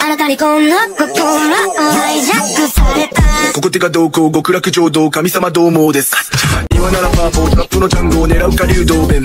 あなたにこんな心をハイジャックされた。ここ手が同行極楽浄土神様どう猛です。今ならパーポートラップのジャンゴを狙うか流動弁。